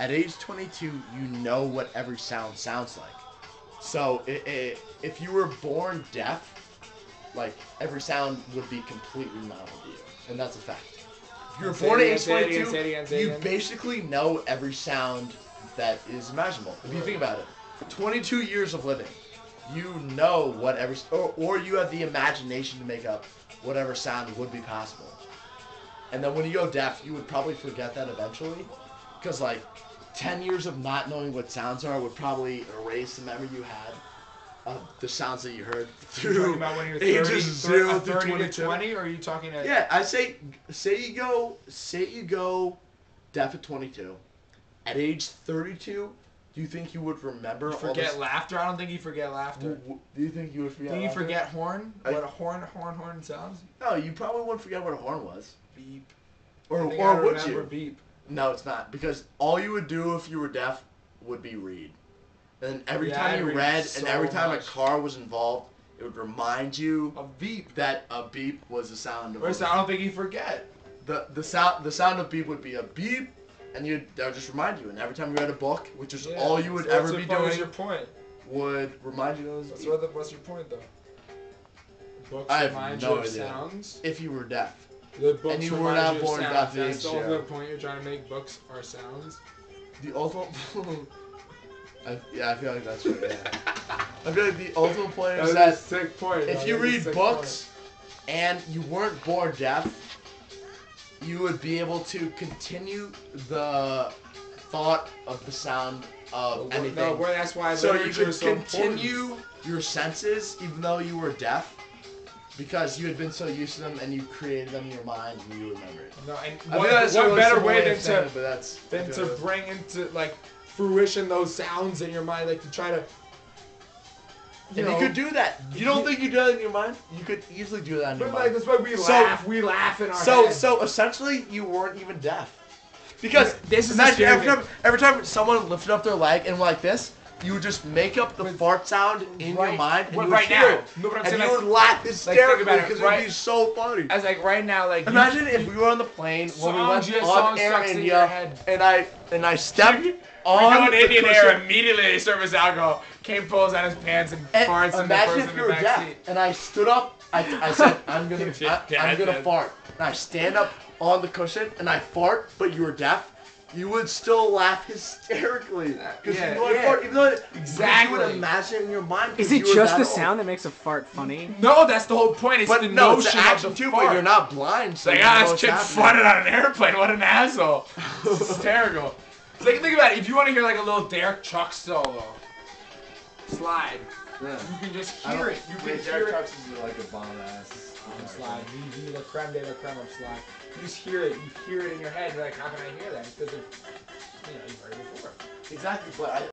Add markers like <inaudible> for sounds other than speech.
at age 22, you know what every sound sounds like. So i i if you were born deaf, like every sound would be completely novel to you, and that's a fact. If you were born at age say it again, 22, say it again, say it you basically know every sound that is imaginable. If you think about it, 22 years of living, you know whatever, or, or you have the imagination to make up whatever sound would be possible. And then when you go deaf, you would probably forget that eventually, because like 10 years of not knowing what sounds are would probably erase the memory you had of the sounds that you heard through about when you're 30, ages zero thir- through 30 to 22. 20, or are you talking at Yeah, I say say you go say you go deaf at 22. At age 32, do you think you would remember You forget laughter? I don't think you forget laughter. w- Do you think you would forget? Do you laughter? forget horn? I- what a horn, horn, horn sounds? No, you probably wouldn't forget what a horn was. Beep. Or or I would remember you? Beep. No, it's not because all you would do if you were deaf would be read. And every Yeah, time you read read, so and every time much. a car was involved, it would remind you A beep. that a beep was the sound of. a- Whereas I don't think you forget. the the sound the sound of beep would be a beep, and you that would just remind you. And every time you read a book, which is Yeah, all you would so ever be your point- doing, your point? would remind you of What's, those. what the, what's your point though? Books I have remind no you of idea. sounds. If you were deaf, The books And you were not you born sounds. deaf, That's the zero. ultimate point you're trying to make. Books are sounds. the ultimate. <laughs> I, yeah, I feel like that's right. Yeah. <laughs> I feel like the ultimate point is That's a that sick point. if though. you That's a read sick books and you weren't born deaf, you would be able to continue the thought of the sound of point. anything. No, well, that's why so you could is so important. continue your senses even though you were deaf because you had been so used to them and you created them in your mind and you remember it. No, and I what, feel that's a what really better way than to it, but that's than to like- bring into like fruition those sounds in your mind, like to try to. You and know, you could do that. You don't think you do that in your mind? You could easily do that in your but mind. that's why we So- laugh. We laugh in our So head. so essentially, you weren't even deaf. Because This is the imagine every time, every time someone lifted up their leg and went like this, you would just make up the But- fart sound in right- your mind and well, you would right hear now. it. No, and saying you like- would laugh hysterically it, because right? it'd be so funny. As like right now, like Imagine if we were on the plane when we went have on Air stuck in your India and I and I stepped <laughs> on the Indian. Air immediately. Service alcohol. Kane pulls out his pants and, And farts in the person if in the back deaf seat. and I stood up. I, I said <laughs> I'm gonna I, I'm gonna fart. And I stand up on the cushion and I fart, but you were deaf. You would still laugh hysterically because Yeah, you know yeah. fart, even though it, because you would imagine in your mind. 'cause Is it just the old. sound that makes a fart funny? No, that's the whole point. It's But the no, it's notion the action of the too. fart. But you're not blind. So like, ah, this what's kid farted on an airplane. What an asshole. <laughs> It's terrible. It's like, think about it. If you want to hear like a little Derek Trucks solo, slide. Yeah. You can just hear it. You yeah, can Derek hear it. Trucks is like a bomb ass. Slide. You, the creme de la creme of slide. You just hear it. You hear it in your head. You're like, how can I hear that? Because you know, you've heard it before. Exactly, but I,